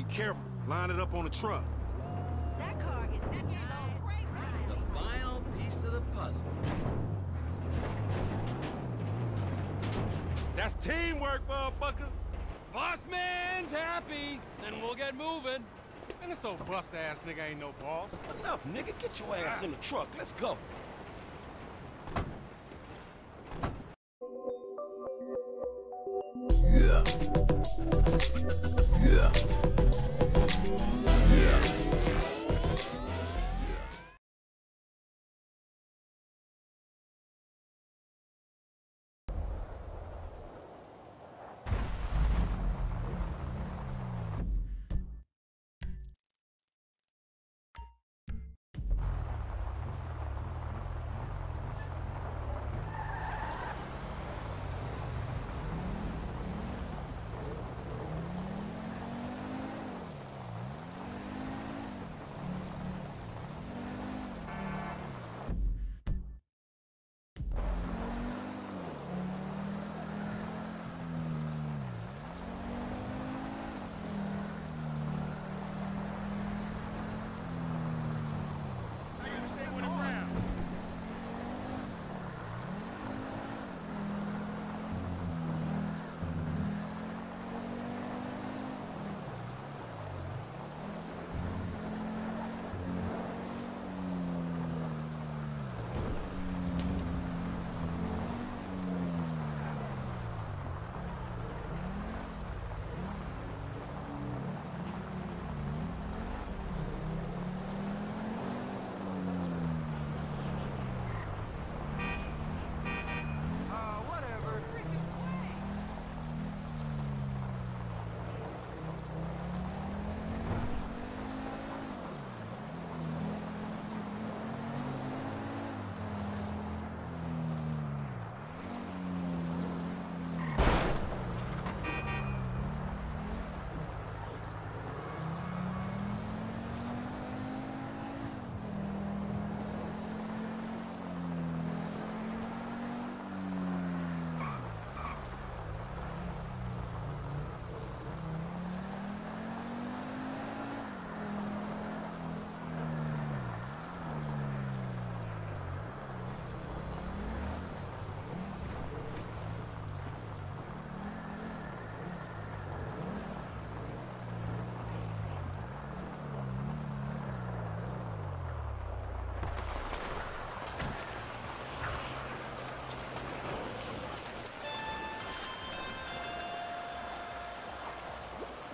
Be careful. Line it up on the truck. That car is just. The final piece of the puzzle. That's teamwork, motherfuckers. Boss man's happy, then we'll get moving. And this old bust-ass nigga ain't no boss. Enough, nigga. Get your ass in the truck. Let's go.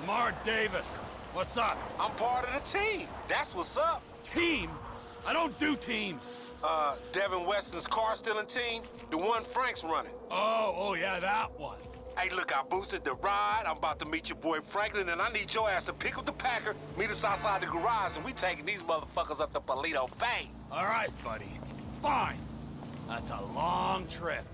Mark Davis, what's up? I'm part of the team. That's what's up. Team? I don't do teams. Uh, Devin Weston's car stealing team? The one Frank's running. Oh, oh yeah, that one. Hey, look, I boosted the ride. I'm about to meet your boy Franklin, and I need your ass to pick up the Packer, meet us outside the garage, and we taking these motherfuckers up to Paleto Bay. All right, buddy. Fine. That's a long trip.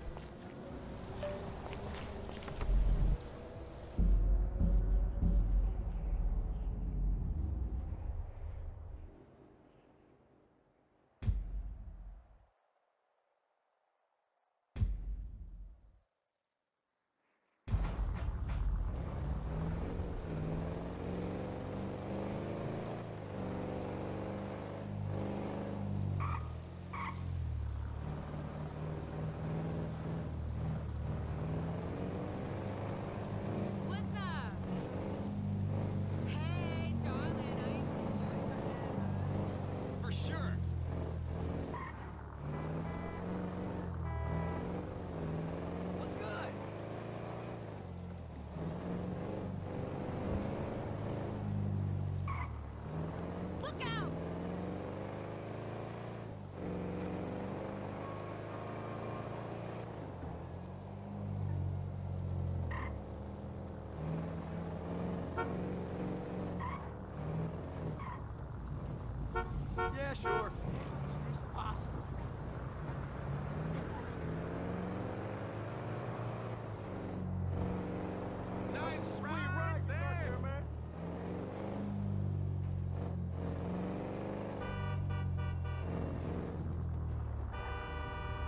What's up? Hey, darling, I ain't seen you in forever. For sure. What's good? Look out! Yeah, sure. Is this possible? Nice ride right there, man.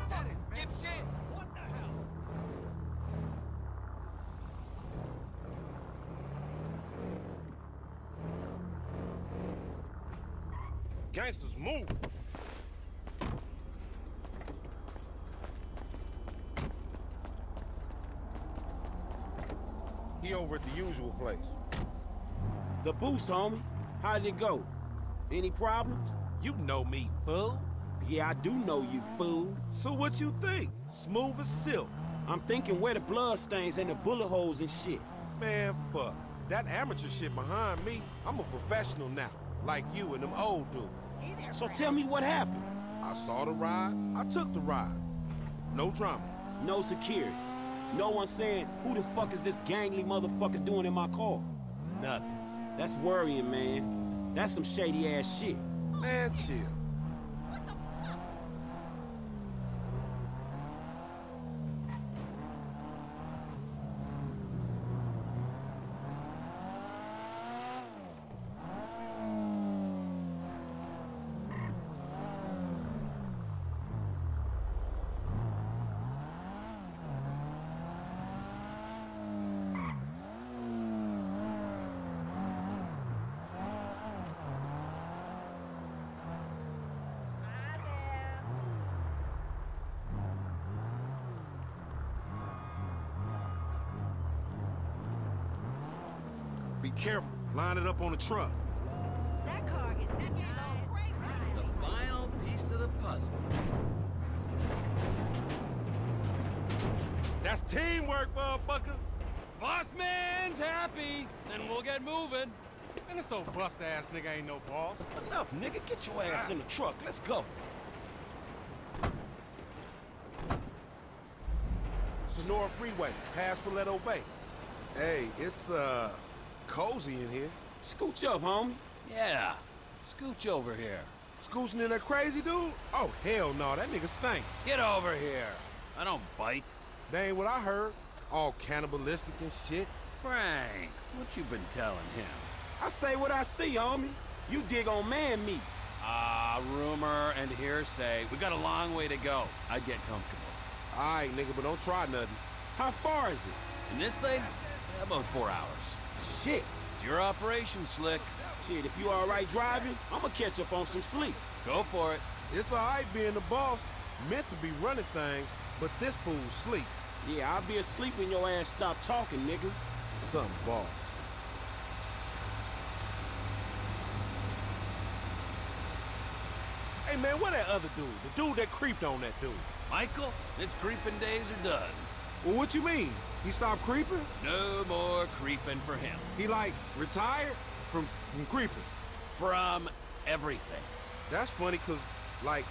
That is dipshit. What the hell? Gangsters move. He over at the usual place. The boost, homie. How did it go? Any problems? You know me, fool. Yeah, I do know you, fool. So what you think? Smooth as silk. I'm thinking where the blood stains and the bullet holes and shit. Man, fuck. That amateur shit behind me, I'm a professional now. Like you and them old dudes. So tell me what happened. I saw the ride, I took the ride. No drama. No security. No one saying, who the fuck is this gangly motherfucker doing in my car? Nothing. That's worrying, man. That's some shady ass shit. Man, chill. Hi there. Be careful. Line it up on the truck. That car is just so crazy. The final piece of the puzzle. That's teamwork, motherfuckers. Boss man's happy, then we'll get moving. Man, this old bust ass nigga ain't no boss. Enough, nigga. Get your ass in the truck. Let's go. Senora Freeway, past Paleto Bay. Hey, it's, uh, cozy in here. Scooch up, homie. Yeah, scooch over here. Scoocing in that crazy dude? Oh, hell no, that nigga stink. Get over here. I don't bite. That ain't what I heard. All cannibalistic and shit. Frank, what you been telling him? I say what I see, homie. You dig on man meat. Ah, rumor and hearsay. We got a long way to go. I'd get comfortable. All right, nigga, but don't try nothing. How far is it? In this thing, about four hours. Shit. It's your operation, Slick. Shit, if you all right driving, I'ma catch up on some sleep. Go for it. It's all right being the boss, meant to be running things, but this fool's sleep. Yeah, I'll be asleep when your ass stop talking, nigga. Some boss. Hey, man, what that other dude? The dude that creeped on that dude. Michael, his creeping days are done. Well, what you mean? He stopped creeping? No more creeping for him. He, like, retired from, from creeping? From everything. That's funny, because, like,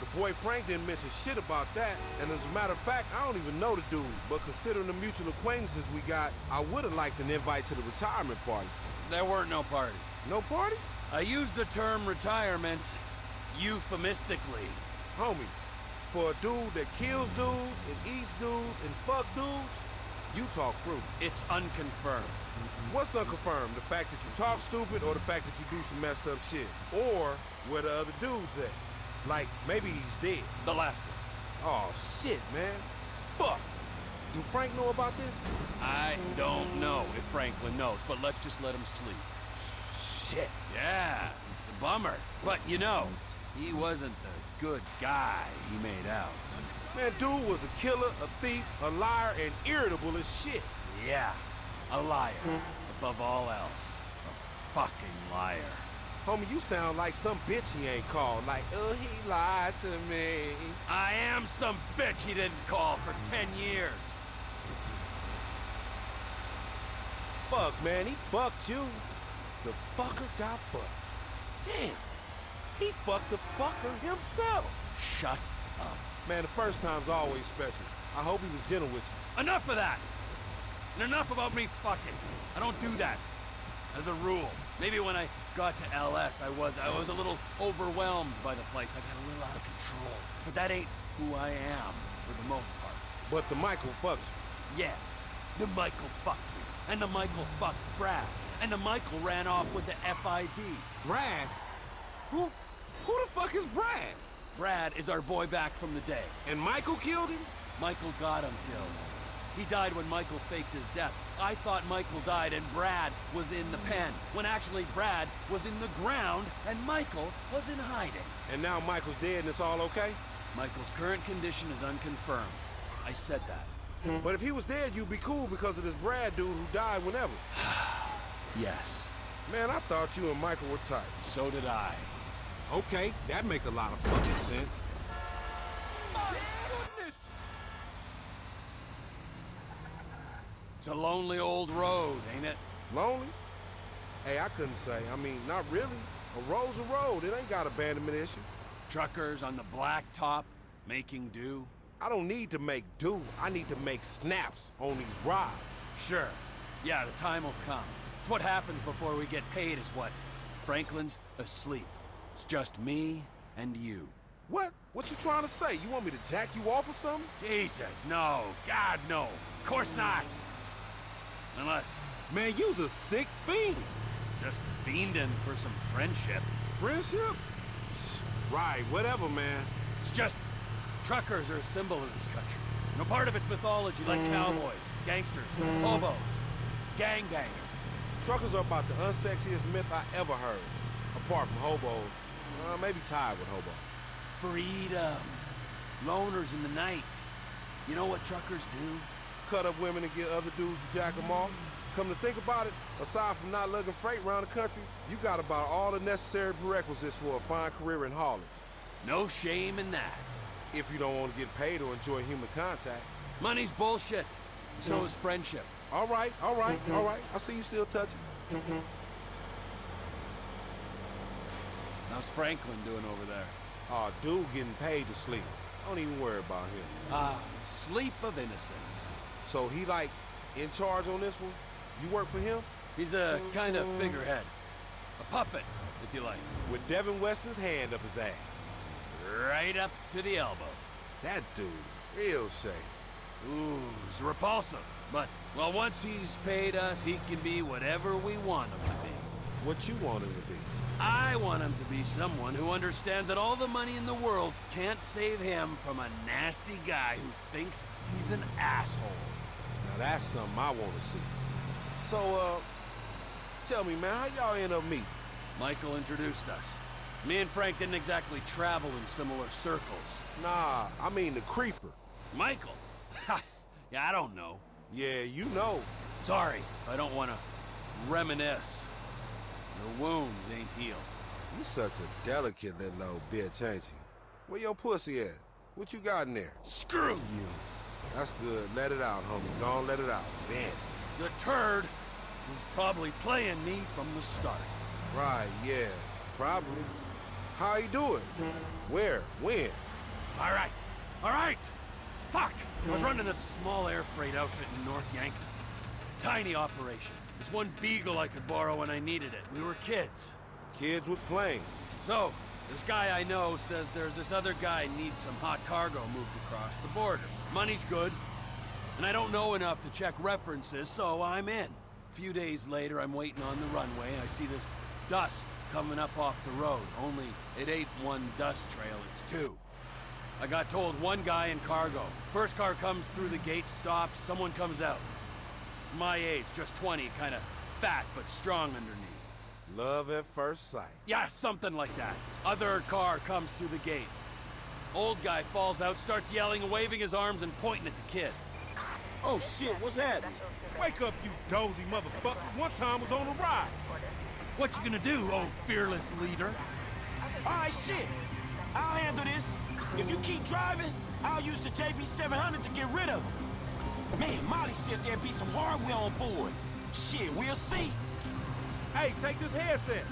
the boy Frank didn't mention shit about that. And as a matter of fact, I don't even know the dude. But considering the mutual acquaintances we got, I would have liked an invite to the retirement party. There weren't no party. No party? I used the term retirement euphemistically. Homie, for a dude that kills dudes and eats dudes and fuck dudes, you talk fruit. It's unconfirmed. What's unconfirmed? The fact that you talk stupid or the fact that you do some messed up shit? Or where the other dude's at? Like, maybe he's dead. The last one. Oh, shit, man. Fuck. Do Frank know about this? I don't know if Franklin knows, but let's just let him sleep. Shit. Yeah, it's a bummer. But you know, he wasn't the good guy he made out. Man, dude was a killer, a thief, a liar, and irritable as shit. Yeah, a liar. Above all else, a fucking liar. Homie, you sound like some bitch he ain't called. Like, oh, he lied to me. I am some bitch he didn't call for ten years. Fuck, man, he fucked you. The fucker got fucked. Damn. He fucked the fucker himself. Shut up. Man, the first time's always special. I hope he was gentle with you. Enough of that! And enough about me fucking. I don't do that. As a rule. Maybe when I got to LS, I was I was a little overwhelmed by the place. I got a little out of control. But that ain't who I am, for the most part. But the Michael fucked you. Yeah, the Michael fucked me. And the Michael fucked Brad. And the Michael ran off with the FIB. Brad? Who, who the fuck is Brad? Brad is our boy back from the day. And Michael killed him? Michael got him killed. He died when Michael faked his death I thought Michael died and Brad was in the pen, when actually Brad was in the ground and Michael was in hiding. And now Michael's dead and it's all okay? Michael's current condition is unconfirmed. I said that. But if he was dead, you'd be cool because of this Brad dude who died whenever. Yes, Man, I thought you and Michael were tight. so did I. Okay, that make a lot of fucking sense. It's a lonely old road, ain't it? Lonely? Hey, I couldn't say. I mean, not really. A road's a road. It ain't got abandonment issues. Truckers on the black top, making do. I don't need to make do. I need to make snaps on these rides. Sure. Yeah, the time will come. It's what happens before we get paid is what? Franklin's asleep. It's just me and you. What? What you trying to say? You want me to jack you off or something? Jesus, no. God, no. Of course not. Unless Man, you's a sick fiend. just fiending for some friendship. Friendship? Right, whatever, man. It's just truckers are a symbol of this country. No part of its mythology like mm-hmm. cowboys, gangsters, hobos, gangbangers. Truckers are about the unsexiest myth I ever heard. Apart from hobos. Uh, maybe tied with hobos. Freedom. Loners in the night. You know what truckers do? Cut up women and get other dudes to jack them off. Come to think about it, aside from not lugging freight around the country, you got about all the necessary prerequisites for a fine career in haulage. No shame in that. If you don't want to get paid or enjoy human contact. Money's bullshit. So is friendship. All right, all right, all right. I see you still touching. How's Franklin doing over there? Oh, dude getting paid to sleep. Don't even worry about him. Ah, sleep of innocence. So he like in charge on this one? You work for him? He's a kind of figurehead. A puppet, if you like. With Devin Weston's hand up his ass. Right up to the elbow. That dude, real shady. Ooh, it's repulsive. But, well, once he's paid us, he can be whatever we want him to be. What you want him to be? I want him to be someone who understands that all the money in the world can't save him from a nasty guy who thinks he's an asshole. Now that's something I want to see. So, uh, tell me, man, how y'all end up meeting? Michael introduced us. Me and Frank didn't exactly travel in similar circles. Nah, I mean the creeper. Michael? yeah, I don't know. Yeah, you know. Sorry, I don't want to reminisce. Your wounds ain't healed. You such a delicate little old bitch, ain't you? Where your pussy at? What you got in there? Screw you! That's good. Let it out, homie. Go on, let it out. Vent. The turd was probably playing me from the start. Right, yeah. Probably. How you doing? Where? When? All right, all right. Fuck! I was running this small air freight outfit in North Yankton. Tiny operation. There's one beagle I could borrow when I needed it. We were kids. Kids with planes. So, this guy I know says there's this other guy needs some hot cargo moved across the border. Money's good, and I don't know enough to check references, so I'm in. A few days later, I'm waiting on the runway. I see this dust coming up off the road. Only it ain't one dust trail, it's two. I got told one guy in cargo. First car comes through the gate, stops, someone comes out. It's my age, just 20, kind of fat but strong underneath. Love at first sight. Yeah, something like that. Other car comes through the gate. Old guy falls out, starts yelling, waving his arms and pointing at the kid. Oh shit, what's happening? Wake up, you dozy motherfucker. One time was on a ride. What you gonna do, old fearless leader? Alright, shit. I'll handle this. If you keep driving, I'll use the JB700 to get rid of him. Man, Molly said there'd be some hardware on board. Shit, we'll see. Hey, take this headset.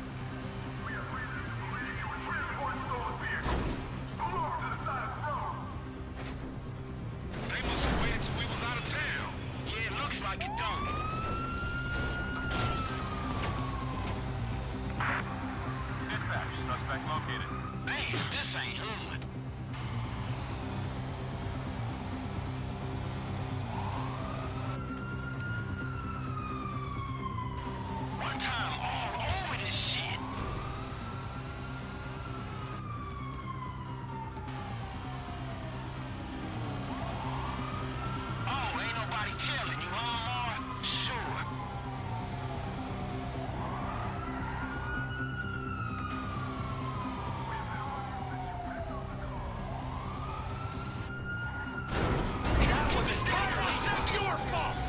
your fault!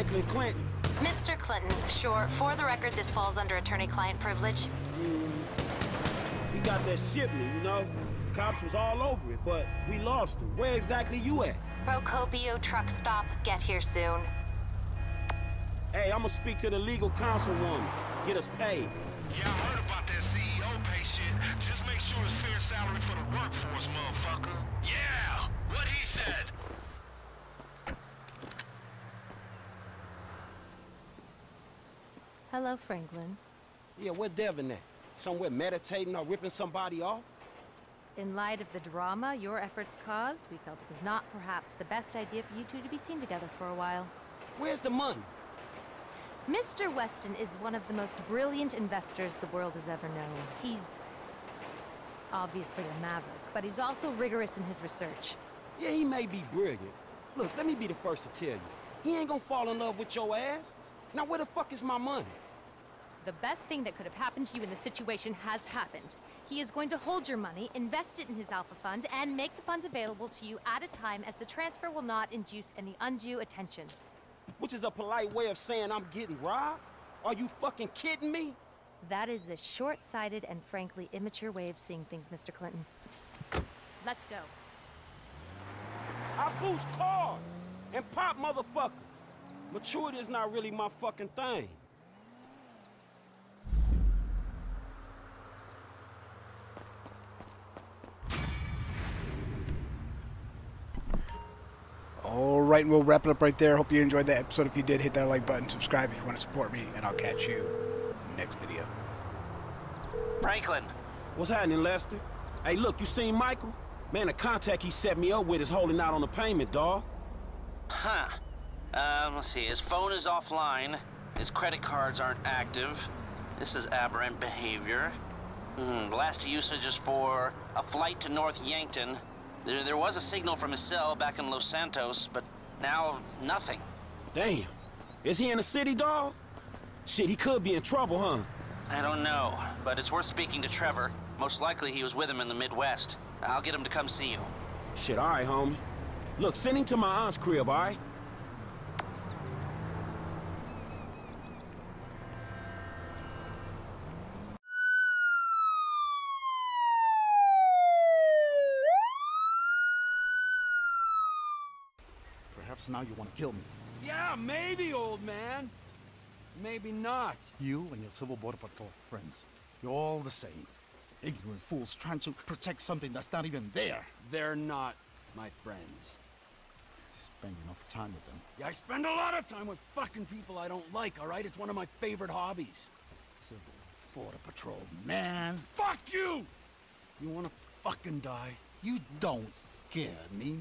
Franklin Clinton. Mr. Clinton, sure, for the record, this falls under attorney-client privilege. Mm, we got that shipment, you know? Cops was all over it, but we lost him. Where exactly you at? Procopio truck stop, get here soon. Hey, I'ma speak to the legal counsel woman. Get us paid. Yeah, I heard about that CEO pay shit. Just make sure it's fair salary for the workforce, motherfucker. Yeah, what he said. Hello, Franklin. Yeah, where Devin at? Somewhere meditating or ripping somebody off? In light of the drama your efforts caused, we felt it was not perhaps the best idea for you two to be seen together for a while. Where's the money? Mr. Weston is one of the most brilliant investors the world has ever known. He's obviously a maverick, but he's also rigorous in his research. Yeah, he may be brilliant. Look, let me be the first to tell you. He ain't gonna fall in love with your ass. Now where the fuck is my money? The best thing that could have happened to you in this situation has happened. He is going to hold your money, invest it in his Alpha Fund, and make the funds available to you at a time as the transfer will not induce any undue attention. Which is a polite way of saying I'm getting robbed? Are you fucking kidding me? That is a short-sighted and frankly immature way of seeing things, Mr. Clinton. Let's go. I boost cars and pop motherfuckers. Maturity is not really my fucking thing. All right, we'll wrap it up right there. Hope you enjoyed that episode. If you did, hit that like button, subscribe if you want to support me, and I'll catch you next video. Franklin, What's happening, Lester? Hey, look, you seen Michael? Man, the contact he set me up with is holding out on the payment, dawg. Huh. Um, let's see. His phone is offline. His credit cards aren't active. This is aberrant behavior. Hmm. Last usage is for a flight to North Yankton. There, there was a signal from his cell back in Los Santos, but now nothing. Damn. Is he in the city, dawg? Shit, he could be in trouble, huh? I don't know, but it's worth speaking to Trevor. Most likely he was with him in the Midwest. I'll get him to come see you. Shit, all right, homie. Look, send him to my aunt's crib, all right? Perhaps now you want to kill me. Yeah, maybe, old man. Maybe not. You and your Civil Border Patrol friends. You're all the same. Ignorant fools trying to protect something that's not even there. They're not my friends. Spend enough time with them. Yeah, I spend a lot of time with fucking people I don't like, all right? It's one of my favorite hobbies. Civil Border Patrol, man. Fuck you! You wanna... Fucking die. You don't scare me.